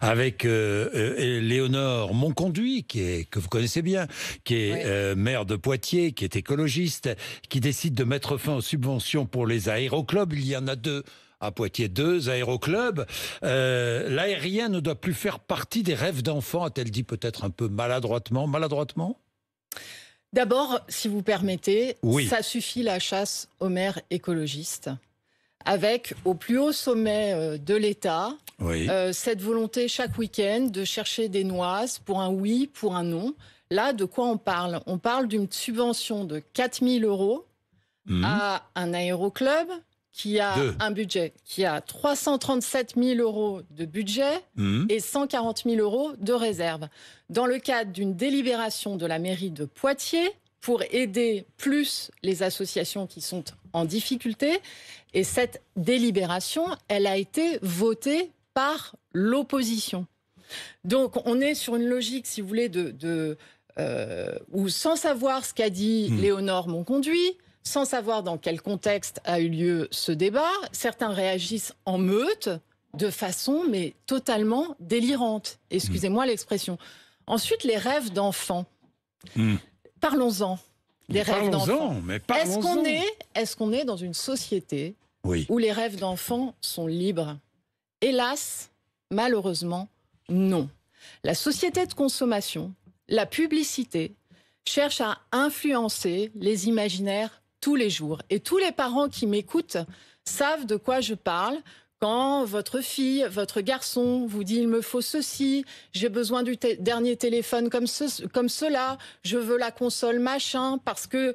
avec euh, euh, Léonore Monconduit, qui est, que vous connaissez bien, qui est euh, maire de Poitiers, qui est écologiste, qui décide de mettre fin aux subventions pour les aéroclubs. Il y en a deux à Poitiers, deux aéroclubs. L'aérien ne doit plus faire partie des rêves d'enfants, a-t-elle dit peut-être un peu maladroitement. Maladroitement? D'abord, si vous permettez, ça suffit la chasse aux maires écologistes avec au plus haut sommet euh, de l'État euh, cette volonté chaque week-end de chercher des noises pour un oui, pour un non. Là, de quoi on parle? On parle d'une subvention de 4 000 euros mmh. à un aéroclub qui a un budget, qui a 337 000 euros de budget mmh. et 140 000 euros de réserve. Dans le cadre d'une délibération de la mairie de Poitiers, pour aider plus les associations qui sont en difficulté. Et cette délibération, elle a été votée par l'opposition. Donc on est sur une logique, si vous voulez, de, euh, où sans savoir ce qu'a dit hmm. Léonore Monconduit, sans savoir dans quel contexte a eu lieu ce débat, certains réagissent en meute de façon mais totalement délirante. Excusez-moi l'expression. Ensuite, les rêves d'enfants. Hmm. Parlons-en des rêves d'enfants. Est-ce qu'on est, est, qu'on est dans une société où les rêves d'enfants sont libres? Hélas, malheureusement, non. La société de consommation, la publicité, cherche à influencer les imaginaires tous les jours. Et tous les parents qui m'écoutent savent de quoi je parle quand votre fille, votre garçon vous dit il me faut ceci, j'ai besoin du dernier téléphone comme, ce comme cela, je veux la console machin, parce que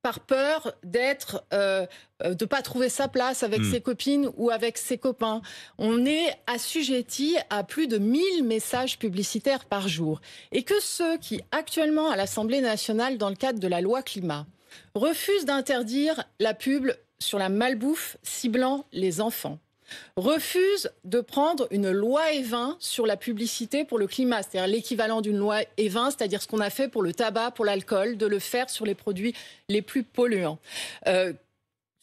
par peur d'être, euh, euh de pas trouver sa place avec hmm. ses copines ou avec ses copains. On est assujetti à plus de 1000 messages publicitaires par jour. Et que ceux qui, actuellement, à l'Assemblée nationale, dans le cadre de la loi climat, refusent d'interdire la pub sur la malbouffe ciblant les enfants, refuse de prendre une loi E20 sur la publicité pour le climat, c'est-à-dire l'équivalent d'une loi E20, c'est-à-dire ce qu'on a fait pour le tabac, pour l'alcool, de le faire sur les produits les plus polluants. Euh,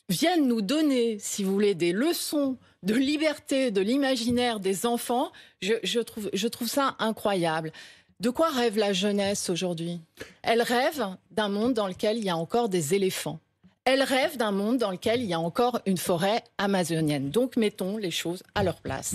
viennent nous donner, si vous voulez, des leçons de liberté, de l'imaginaire des enfants, je, trouve, je trouve ça incroyable. De quoi rêve la jeunesse aujourd'hui? Elle rêve d'un monde dans lequel il y a encore des éléphants. Elle rêve d'un monde dans lequel il y a encore une forêt amazonienne. Donc mettons les choses à leur place.